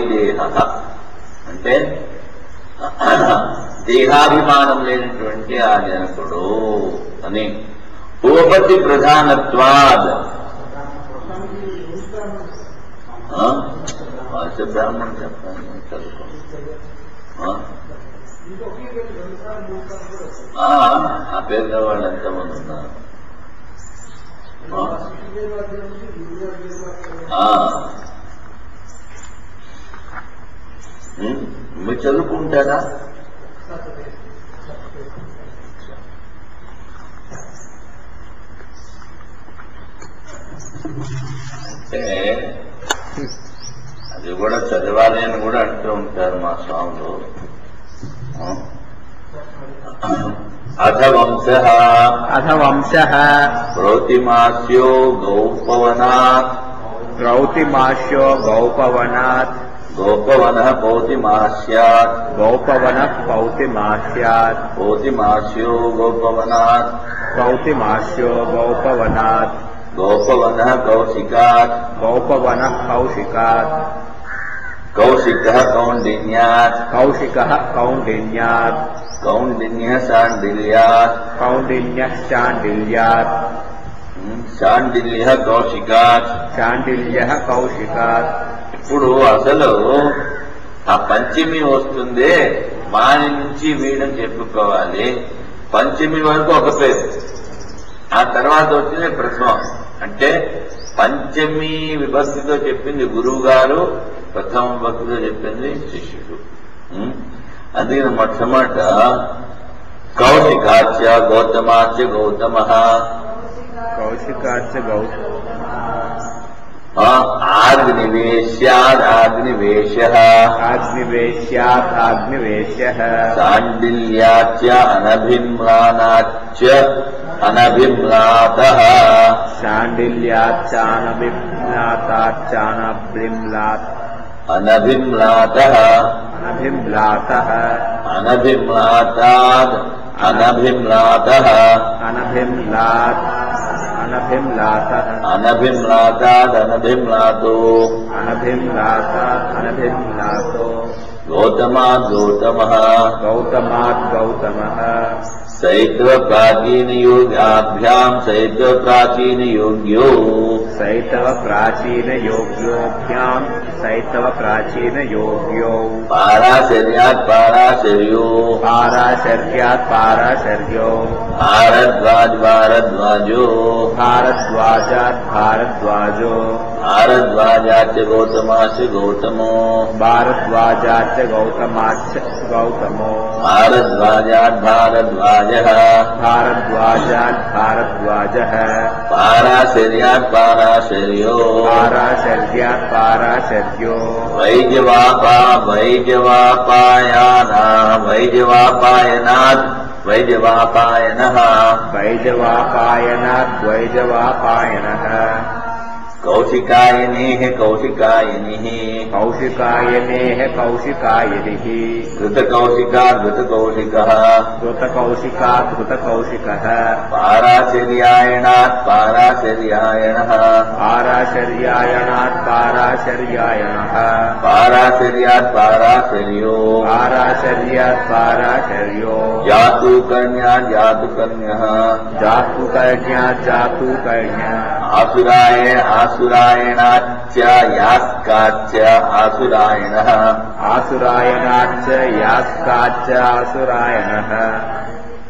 దేహ. అంటే దేహాభిమానం లేనటువంటి ఆ జనకుడు అని. ఉపతి ప్రధానత్వాద్. బ్రాహ్మణ్ చెప్పాను చదువుకో ఆ? పేరు ఎంతమంది ఉన్నారు? ఆ? ఆ. ఉమ్, మీరు చదువుకుంటారా అంటే అది కూడా చదవాలి అని కూడా అంటూ ఉంటారు మా స్వాములు अथवंसः अथवंसः प्रौतिमास्यो गौपवनात् प्रौतिमास्यो गौपवनात् गोपवनः पौतिमास्यात् गोपवनः पौतिमास्यात् पौतिमास्यो गोपवनात् पौतिमास्यो गोपवनात् गोपवनः कौशिकात् गोपवनः कौशिकात् कौशिकः कौण्डिन्यात् कौशिकः कौण्डिन्यात् కౌండిన్య శాండిల్యాత్ కౌండిన్య శాండిల్యాత్ శాండిల్య కౌశికాత్ శాండిల్య కౌశికాత్ ఇప్పుడు అసలు ఆ పంచమి వస్తుందే వాని నుంచి వీడని చెప్పుకోవాలి. పంచమి వరకు ఒక పేరు. ఆ తర్వాత వచ్చింది ప్రథమం అంటే పంచమి విభక్తితో చెప్పింది గురువు గారు ప్రథమ విభక్తితో చెప్పింది శిష్యుడు. अंदर मठमट कौशिकाच्य ಕೌಶಿಕಾಚ गौतम। ಗೌತಮ गौतम। ಗೌತಮ आग्निवेश्याद आग्निवेश आग्निवेश्याद आग्निवेश अनभिम्लानाच अनभिम्लात सांडिल्याचानभिम्लाताचानभिम्लात् अनभिम्लातः अनभिम्लातः अनभिम्लाताद् अनभिम्लातः अनभिम्लात् अनभिम्लातः अनभिम्लाताद् अनभिम्लातो अनभिम्लातात् अनभिम्लातो गौतमाद् गौतमः। गौतमाद् गौतमः शैतवप्राचीनयोगाभ्याम् शैतव प्राचीन शैतवप्राचीनयोग्यौ पाराशर्यात् पाराशर्यो। पाराशर्यात् पाराशर्यो। भारद्वाज भारद्वाजो। भारद्वाजा भारद्वाजो। भारद्वाजाच गौतमाच गौतमो। भारद्वाजाच गौतमाच गौतमो। भारद्वाजात् भारद्वाज। भारद्वाजात् भारद्वाज। पाराशरिया पाराशर्यो। पाराशर्यात् पाराशर्यो। वैजवापा वैजवापायाना वैजवापायनात् वैजवापायनः वैजवापायनात् वैजवापायनः कौशिकायनेः कौशिकायनिः कौशिकायनेः कौशिकायनिः धृतकौशिका धृतकौशिकः धृतकौशिका धृतकौशिकः पाराशर्यायणात् पाराशर्यायणः पाराशर्यायणात् पाराशर्यायणः पाराशर्यात् पाराशर्यो पाराशर्यात् पाराशर्यो जातु कन्या जातु कर्ण्यः जातु कन्या जातु कन्या आसुराय आसुरायणाच्च यास्काच्च आसुरायणः। आसुरायणाच्च यास्काच्च आसुरायणः।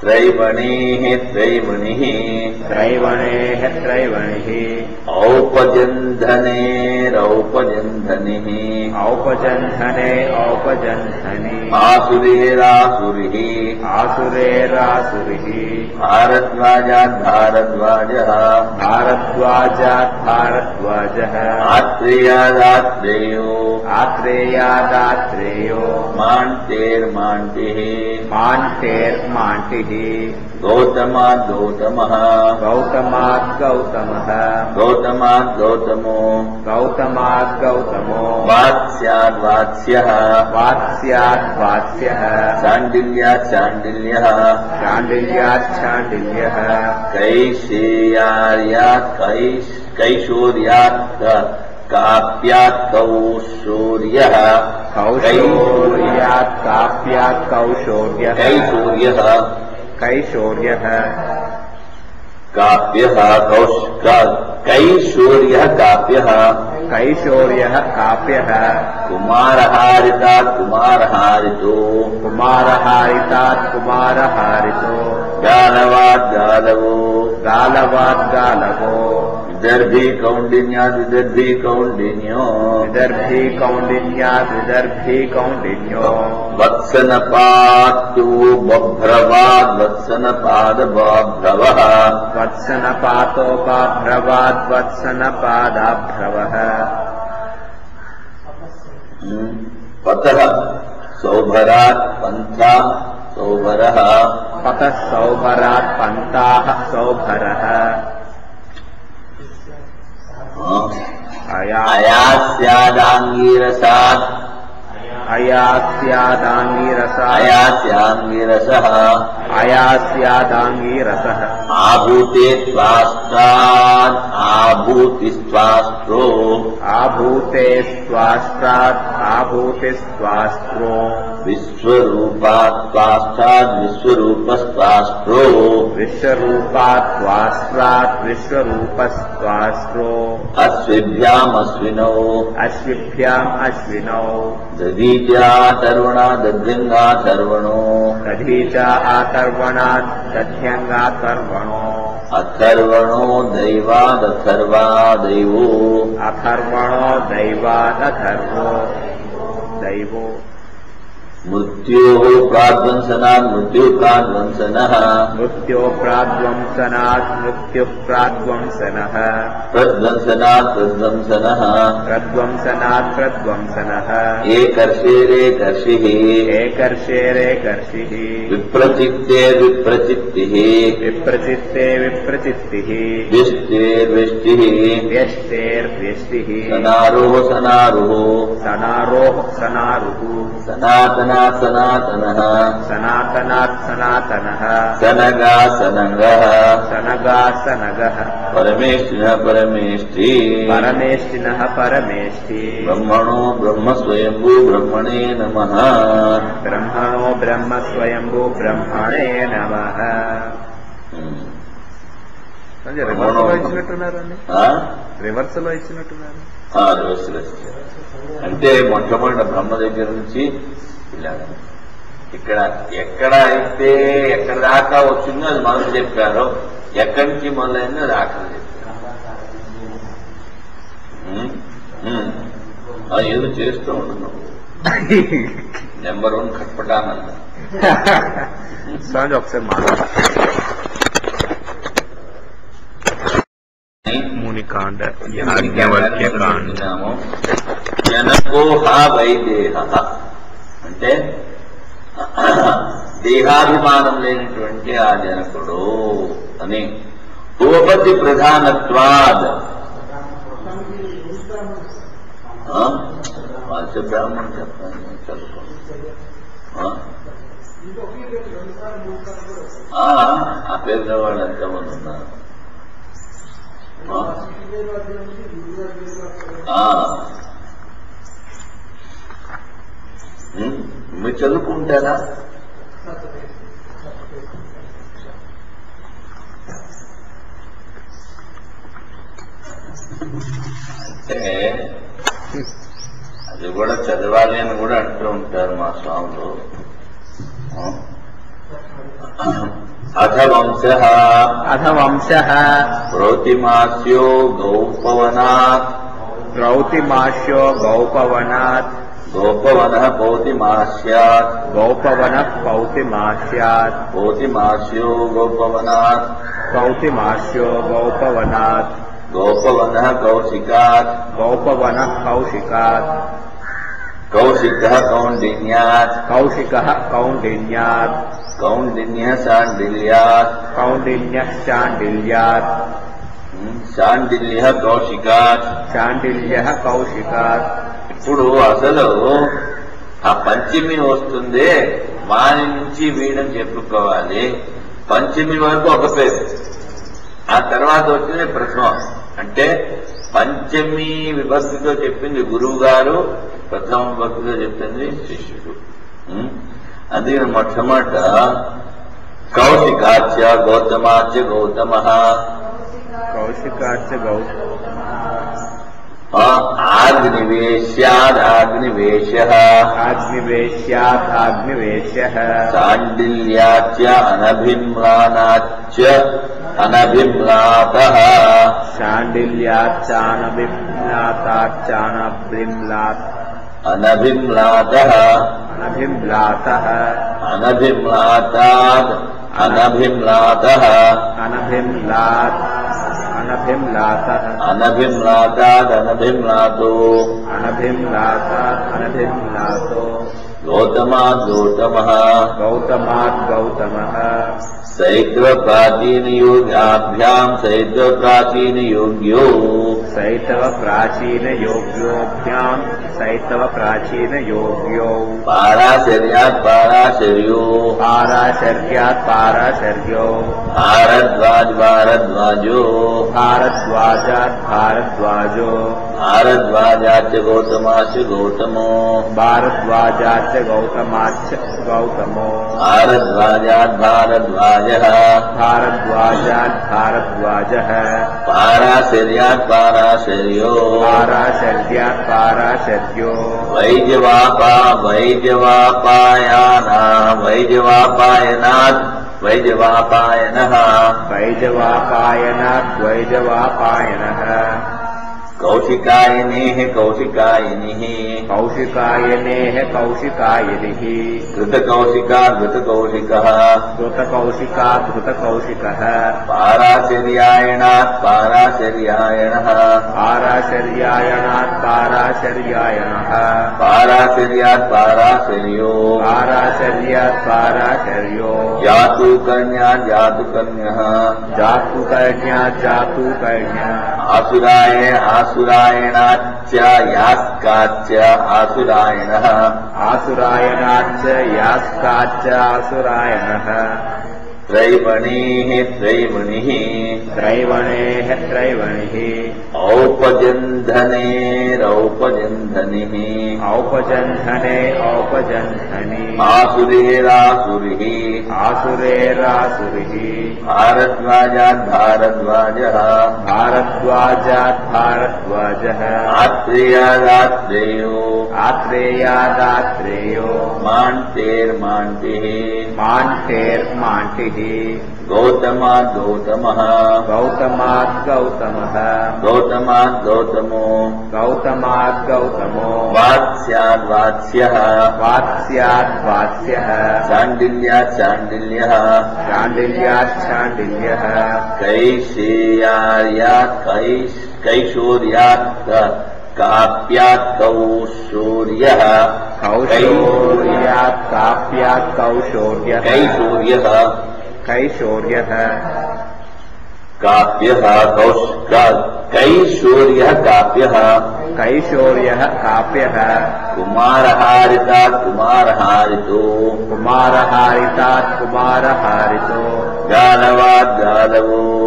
त्रैवणेः त्रैवणिः। त्रैवणेः त्रैवणिः। औपजन्धनेरौ औपजन्धनिः। औपजन्धने औपजन्धने। आसुरेरासुरिः। आसुरेरासुरिः। भारद्वाजात् भारद्वाजः भारद्वाजात् भारद्वाजः आत्रेयादात्रेयो। आत्रेयादात्रेयो। माण्टेर्माण्टिः माण्टेर्माण्टिः गौतमात् गौतमः गौतमात् गौतमः गौतमात् गौतमो गौतमात् गौतमो वात्स्यात् वात्स्यः वात्स्यात् वात्स्यः चाण्डिल्यात् चाण्डिल्यः चाण्डिल्यात् चाण्डिल्यः कैशेयार्यात् कैशोर्यात् काप्यात् कौशौर्यः। कौशौर्यात् काप्यात् कौशौर्यः। कैशौर्यः। कैशोर्यः। काव्य कौश का- कैशोर्यः काप्यः कैशोर्यः कुमारहारितात् कुमारहारितो कुमारहारितो। गालवात् गालवो गालवात् गालवो विदर्भी कौण्डिन्याद्विदर्भी कौण्डिन्यो विदर्भी कौण्डिन्याद्विदर्भी कौण्डिन्यो वत्सनपात्तु बभ्रवाद्वत्सनपादबाभ्रवः वत्सनपातोपाभ्रवाद्वत्सनपादाभ्रवः पतः सौभरात् पन्था सौभरः। पतः सौभरात् पन्ताः सौभरः। अया अयास्यादाङ्गीरसात् अयास्यादाङ्गीरसः। अयास्याङ्गीरसः। यास्यादाङ्गी रसः आभूते आभूति स्वास्त्रो आभूते स्वास्त्रात् आभूति स्वास्त्रो विश्वरूपात् विश्वरूपात्त्वास्त्राद् विश्वरूपस्वास्त्रो विश्वरूपात् स्वास्त्रात् विश्वरूपस्वास्त्रो अश्विभ्यामश्विनौ। अश्विभ्याम् अश्विनौ। ददीजा दर्वणा तरुणो। कठीशा आत आतर्वणात् दध्यङ्गातर्वणो अथर्वणो दैवादथर्वा दैवो अथर्वणो दैवादथर्वो दैवो मृत्योः प्राध्वंसनात् मृत्युप्राध्वंसनः। मृत्यो प्राध्वंसनात् मृत्युः प्राध्वंसनः। प्रध्वंसनात् प्रध्वंसनः। प्रध्वंसनात् प्रध्वंसनः एकर्षेरेकर्षिः एकर्षेरेकर्षिः विप्रचित्ते विप्रचित्तिः। विप्रचित्ते विप्रचित्तिः। व्यष्टेर्व्यष्टिः। व्यष्टेर्व्यष्टिः। सनारोः सनारुः। सनारोः सनारुः। सनातनात् सनातनः सनातनात् सनातनः सनगा सनगः सनगा सनगः परमेष्ठिनः परमेष्ठी परमेष्टिनः परमेष्टि ब्रह्मणो ब्रह्म स्वयम्भू ब्रह्मणे नमः బ్రహ్మణో బ్రహ్మ స్వయంభూ బ్రహ్మణే నమ రివర్స్ లో ఇచ్చినట్టున్నారండి ఆ? రివర్స్ లో ఇచ్చినట్టున్నారు ఆ, రివర్స్ రివర్స్. అంటే మొట్టమొదటి బ్రహ్మ దగ్గర నుంచి ఇలా. ఇక్కడ ఎక్కడ అయితే ఎక్కడ దాకా వచ్చిందో అది మొదలు చెప్పారు. ఎక్కడి నుంచి మొదలైందో అది ఆఖరి చెప్పారు. ఏదో చేస్తూ ఉంటున్నావు నెంబర్ వన్ కట్పటానంద స్వామి ఒకసారి మునికాండ యాజ్ఞవల్క్యకాండ వైదేహ అంటే దేహాభిమానం లేనటువంటి ఆ జనకుడు అని ఉపపతి ప్రధానత్వాద్ ఆ? బ్రాహ్మణ్ చెప్పండి చదువుకోండి ఆ? ఆ, వాళ్ళు ఎంతమంది ఉన్నారు ఆ? మీరు చదువుకుంటారా అంటే అది కూడా చదవాలి అని కూడా అంటూ ఉంటారు మా స్వాములు ఆ? అథ వంశ అథ వంశ ప్రౌతిమాస్యో గౌపవనాత్ ప్రౌతిమాష్యో గౌపవనాత్ गोपवनः पौतिमास्यात् गोपवनः पौतिमास्यात्। पौतिमास्यो गोपवनात्। पौतिमास्यो गोपवनात्। गोपवनः कौशिकात्। गोपवनः कौशिकात्। कौशिकः कौण्डिन्यात्। कौशिकः कौण्डिन्यात्। कौण्डिन्यः शाण्डिल्यात्। कौण्डिन्यः शाण्डिल्यात्। शाण्डिल्यः कौशिकात्। शाण्डिल्यः कौशिकात्। ఇప్పుడు అసలు ఆ పంచమి వస్తుంది వాని నుంచి వీడని చెప్పుకోవాలి. పంచమి వరకు ఒక పేరు. ఆ తర్వాత వచ్చింది ప్రథమ అంటే పంచమి విభక్తితో చెప్పింది గురువు గారు ప్రథమ విభక్తితో చెప్పింది శిష్యుడు? అందుకని మొట్టమొదట కౌశికాచ్య గౌతమాచ్య గౌతమ. కౌశికాచ గౌత आग्निवेशादाग्निवेश आग्निवेशादाग्निवेश शाण्डिल्याच्च अनभिम्लातः अनभिम्लातादनभिम्लातो अनभिम्लातात् अनभिम्लातो गौतमात् गौतमः गौतमात् गौतमः शैद्वप्राचीनयोगाभ्याम् शैद्वप्राचीनयोग्यो सैतव प्राचीन योग्योभ्या सैतव प्राचीन योग्यो। पाराशर्यात पाराशर्यो। पाराशर्यात पाराशर्यो। भारद्वाज भारद्वाजो भारद्वाजात भारद्वाजो। भारद्वाजाच गौतमाच गौतमो। भारद्वाजाच गौतमाच गौतमो। भारद्वाजात भारद्वाज। भारद्वाजा भारद्वाज। पाराशर्यात पारा पाराशर्यो। वाराशक्त्या पाराशत्यो वैजवापा वैजवापायाना वैजवापायनात् वैजवापायनः वैजवापायनात् कौशिकायनेः कौशिकायनिः कौशिकायनेः कौशिकायनिः घृतकौशिका घृतकौशिकः घृतकौशिका घृतकौशिकः पाराशर्यायणात् पाराशर्यायणः पाराशर्यायणात् पाराशर्यायणः पाराशर्यात् पाराचर्यो पाराशर्यात् पाराचर्यो जातु कन्या जातु कन्यः जातु कन्या जातु कन्या आसुरायण आसुरायणाच्च यास्काच आसुरायण। आसुरायणाच्च यास्काच आसुरायण। त्रैवणेः त्रैवणिः त्रैवणेः त्रैवणिः औपजन्धनेरौपजन्धनिः औपजन्धने औपजन्धनि औपचह्ननि आसुरेरासुरिः आसुरेरासुरिः भारद्वाजाद्भारद्वाजः भारद्वाजाद्भारद्वाजः आत्रेयादात्रेयो आत्रेयादात्रेयो माण्र्माण्डिः गौतमात् गौतमः। गौतमात् गौतमः। गौतमात् गौतमो। गौतमात् गौतमो। वात्स्याद् वात्स्यः। वात्स्याद् वात्स्यः। चाण्डिल्यात् चाण्डिल्यः। चाण्डिल्यात् चाण्डिल्यः। कैशेयार्यात् कैश् कैशोर्यात् काप्यात् कौशूर्यः। कौशोर्यात् काप्यात् कौशोर्यः। कैशोर्यः। कैशोर्यः काप्यः कौश कैशोर्यः काप्यः कैशोर्यः काप्यः कुमारहारितात् कुमारहारितो। कुमारहारितात् कुमारहारितो। गालवो।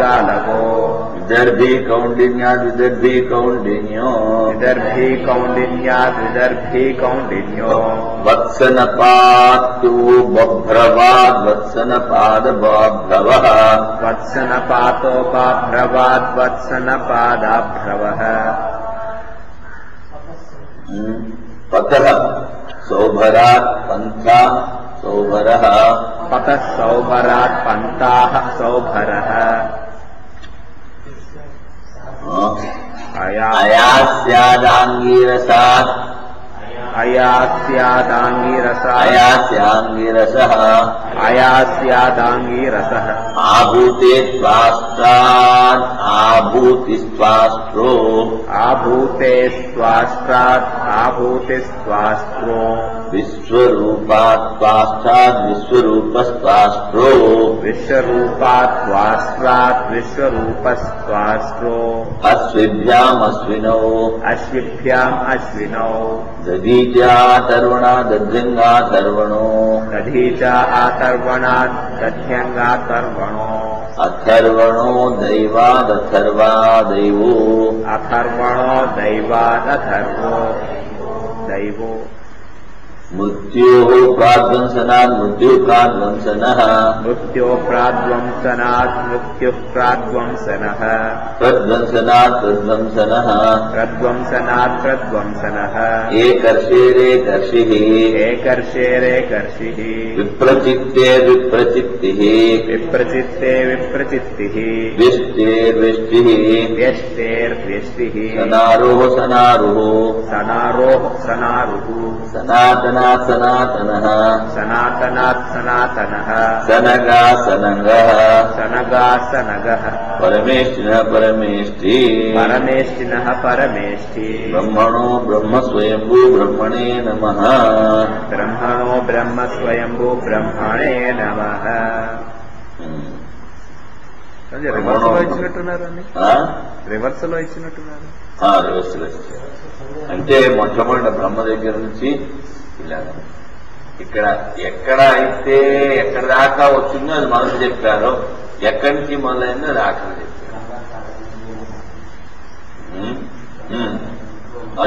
गालवो। विदर्भी कौण्डिन्यात् विदर्भी कौण्डिन्यो विदर्भी कौण्डिन्यात् विदर्भी कौण्डिन्यो वत्सनपात्तु बभ्रवाद् वत्सनपादबाभ्रवः वत्सनपातोपाभ्रवाद् वत्सनपादाभ्रवः। पतः सौभरात् पन्था सौभरः। पतः सौभरात् पन्ताः सौभरः। अयास्यादाङ्गीरसात्। अयास्यादाङ्गीरसाय अयास्याङ्गिरसः। अयास्यादाङ्गीरसः। आभूते त्वास्त्रात् आभूतिस्त्वास्त्रो आभूते स्वाष्ट्रात् आभूतिस्त्वास्त्रो विश्वरूपात्वास्तात् विश्वरूपात्त्वाश्चाद्विश्वरूपस्त्वास्त्रो विश्वरूपात्त्वाश्राद्विश्वरूपस्त्वाश्रो अश्विभ्यामश्विनौ। अश्विभ्याम् अश्विनौ। दधीचा तरुणा दध्यङ्गा तर्वणो। दधीचा कथीचा दध्यङ्गा तर्वणो। अथर्वणो दैवादथर्वा दैवो। अथर्वणो दैवादथर्वो। दैवो। मृत्यो प्राद्वंसनात् मृत्यु प्राद्वंसनः मृत्यो प्राद्वंसनात् मृत्युः प्राद्वंसनः प्रध्वंसनात् प्रध्वंसनः प्रध्वंसनात् प्रध्वंसनः एकर्षेरे कर्षिः। एकर्षेरे कर्षिः। विप्रचित्ते विप्रचित्तिः। विप्रचित्ते विप्रचित्तिः। व्यष्टेर्व्यष्टिः व्यष्टेर्व्यष्टिः। सनारोः सनारुः। सनारोः सनारुः। సనాతనాత్ సనాతన సనాతనాత్ సనాతన సనగా సనగ సనగా సనగ పరమేష్ఠిన పరమేష్ఠి. పరమేష్ఠిన పరమేష్ఠి. బ్రహ్మణో బ్రహ్మ స్వయంభూ బ్రహ్మణే నమ. బ్రహ్మణో బ్రహ్మ స్వయంభూ బ్రహ్మణే నమ. రివర్స్లో ఇచ్చినట్టున్నారండి ఆ? రివర్స్లో ఇచ్చినట్టున్నారు. ఆ, రివర్స్ రివర్స్. అంటే మొట్టమొదటి బ్రహ్మ దగ్గర నుంచి ఇలాగ ఇక్కడ ఎక్కడ అయితే ఎక్కడ దాకా వచ్చిందో అది మనసు చెప్పారు. ఎక్కడి నుంచి మొదలైందో అది ఆఖరి చెప్పారు.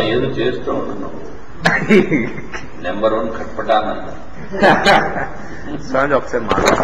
ఏదో చేస్తూ ఉంటున్నావు నెంబర్ వన్ కట్పటానన్నా స్వామి ఒకసారి మాట్లాడు.